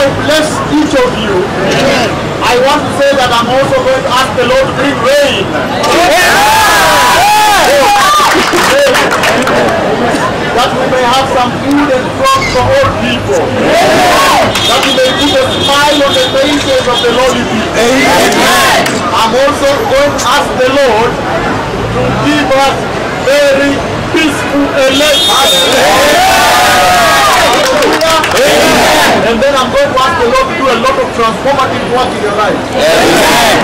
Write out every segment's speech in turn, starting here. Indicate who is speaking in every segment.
Speaker 1: I bless each of you, I want to say that I'm also going to ask the Lord to bring rain. that we may have some food and crops for all people. That we may put a smile on the faces of the lowly people. I'm also going to ask the Lord to give us very peaceful elections. And then I'm going to ask the Lord to do a lot of transformative work in your life.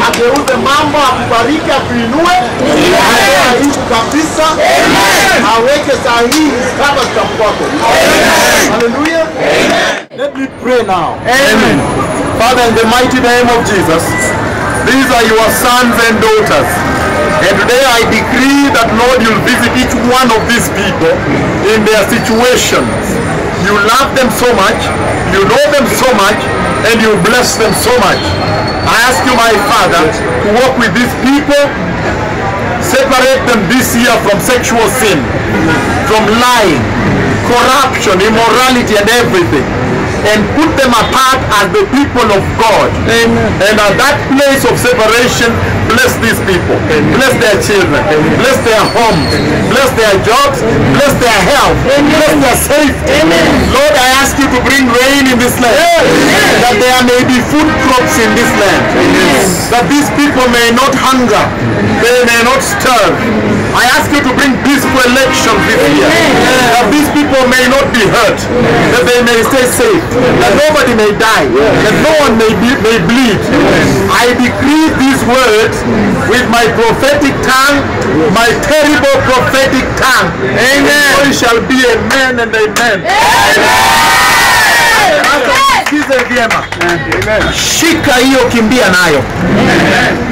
Speaker 1: Ageuze mambo, akubariki, akuinue, atoe aibu kabisa, sahihi kama zitafuata. Hallelujah. Let me pray now.
Speaker 2: Amen. Father, in the mighty name of Jesus, these are your sons and daughters. And today I decree that, Lord, you'll visit each one of these people in their situations. You love them so much, you know them so much, and you bless them so much. I ask you, my Father, to walk with these people, separate them this year from sexual sin, from lying, corruption, immorality, and everything. And put them apart as the people of God. Amen. And at that place of separation, bless these people. Bless their children. Bless their homes. Bless their jobs. Bless their health. Bless their safety. Lord, I ask you to bring rain in this land. That there may be food crops in this land. That these people may not hunger. They may not starve. I ask you to bring peaceful elections this year. That these people may not be hurt. That they may stay safe. That nobody may die. That no one may, be, may bleed. I decree these words with my prophetic tongue, my terrible prophetic tongue. Amen. So it shall be amen and amen. Sasa amen. vyema. Shika hiyo, kimbia nayo.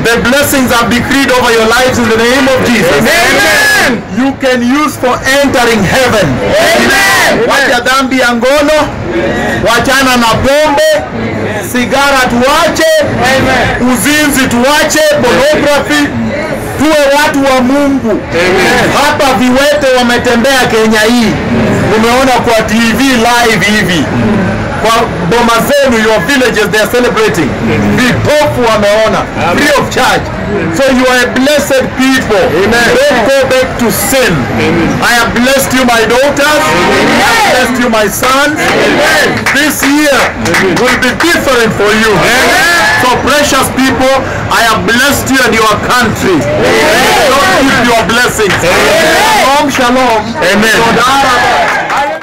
Speaker 2: The blessings are decreed over your lives in the name of Jesus. Amen. You can use for entering heaven. Amen. Wacha dhambi ya ngono, wachana na pombe, sigara tuache, uzinzi tuache, pornography, tuwe watu wa Mungu. Hapa viwete wametembea Kenya hii, umeona kwa TV live hivi kwa boma zenu, your villages they are celebrating. Vipofu wameona free of charge. So you are a blessed people. Amen. Don't go back to sin. I have blessed you, my daughters. I have blessed you, my sons. This year will be different for you. So precious people, I have blessed you and your country. Don't keep your blessings. Shalom, shalom. Amen.